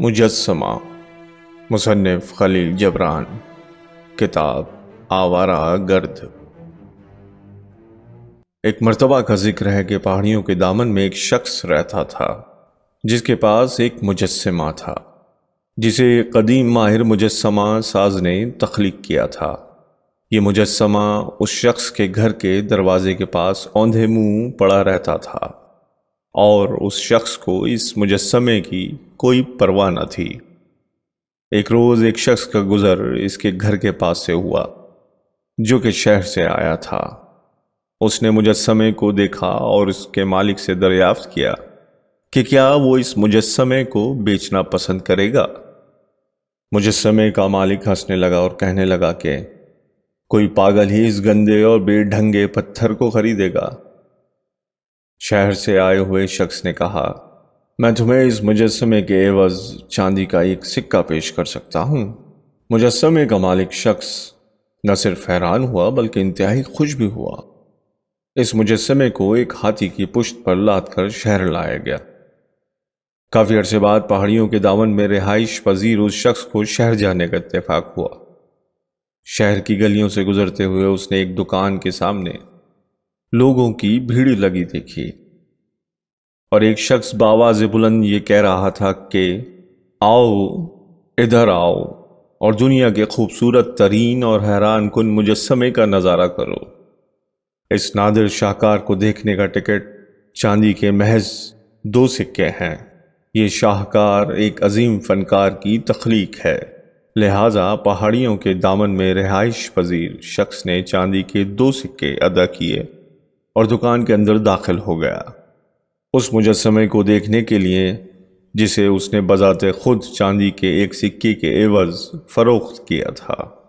मुजस्समा मुसन्फ़ खलील जबरान, किताब आवारा गर्द। एक मर्तबा का ज़िक्र है कि पहाड़ियों के दामन में एक शख्स रहता था, जिसके पास एक मुजस्मा था, जिसे कदीम माहिर मुजस्मा साज ने तख्लीक किया था। ये मुजस्समा उस शख्स के घर के दरवाजे के पास औंधे मुँह पड़ा रहता था। और उस शख्स को इस मुजस्समे की कोई परवाह न थी। एक रोज़ एक शख्स का गुज़र इसके घर के पास से हुआ, जो कि शहर से आया था। उसने मुजस्समे को देखा और उसके मालिक से दरियाफ्त किया कि क्या वो इस मुजस्समे को बेचना पसंद करेगा। मुजस्समे का मालिक हंसने लगा और कहने लगा कि, कोई पागल ही इस गंदे और बेढंगे पत्थर को खरीदेगा। शहर से आए हुए शख्स ने कहा, मैं तुम्हें इस मुजस्मे के एवज चांदी का एक सिक्का पेश कर सकता हूँ। मुजस्मे का मालिक शख्स न सिर्फ़ हैरान हुआ, बल्कि इंतहाई खुश भी हुआ। इस मुजस्मे को एक हाथी की पुश्त पर लाद कर शहर लाया गया। काफ़ी अरसे बाद पहाड़ियों के दामन में रिहाइश पजीर उस शख्स को शहर जाने का इतफाक हुआ। शहर की गलियों से गुजरते हुए उसने एक दुकान के सामने लोगों की भीड़ लगी देखी। और एक शख्स बावाज बुलंद ये कह रहा था कि, आओ, इधर आओ और दुनिया के खूबसूरत तरीन और हैरान कन मुजस्मे का नज़ारा करो। इस नादिर शाहकार को देखने का टिकट चांदी के महज दो सिक्के हैं। ये शाहकार एक अजीम फनकार की तख्लीक है। लिहाजा पहाड़ियों के दामन में रिहाइश पजीर शख्स ने चांदी के दो सिक्के अदा किए और दुकान के अंदर दाखिल हो गया। उस मुजस्मे को देखने के लिए, जिसे उसने बजाते खुद चांदी के एक सिक्के के एवज फरोख्त किया था।